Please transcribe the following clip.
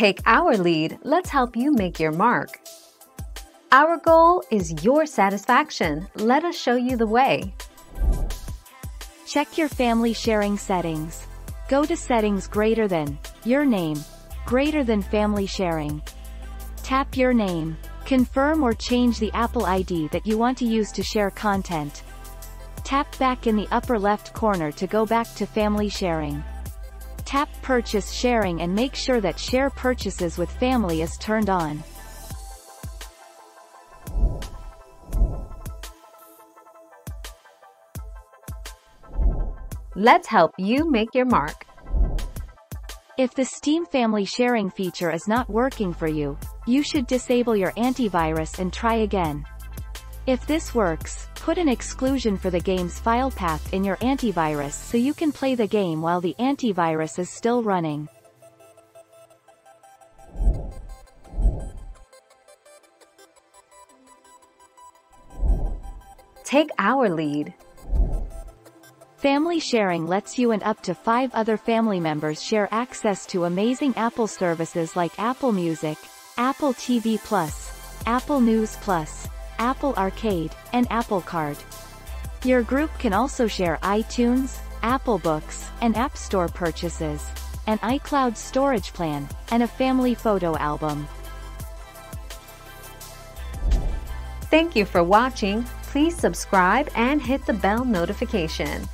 Take our lead, let's help you make your mark. Our goal is your satisfaction. Let us show you the way. Check your family sharing settings. Go to Settings greater than, your name, greater than family sharing. Tap your name. Confirm or change the Apple ID that you want to use to share content. Tap back in the upper left corner to go back to family sharing. Tap Purchase Sharing and make sure that Share Purchases with Family is turned on. Let's help you make your mark. If the Steam Family Sharing feature is not working for you, you should disable your antivirus and try again. If this works, put an exclusion for the game's file path in your antivirus so you can play the game while the antivirus is still running. Take our lead. Family sharing lets you and up to five other family members share access to amazing Apple services like Apple Music, Apple TV Plus, Apple News Plus, Apple Arcade, and Apple Card. Your group can also share iTunes, Apple Books, and App Store purchases, an iCloud storage plan, and a family photo album. Thank you for watching. Please subscribe and hit the bell notification.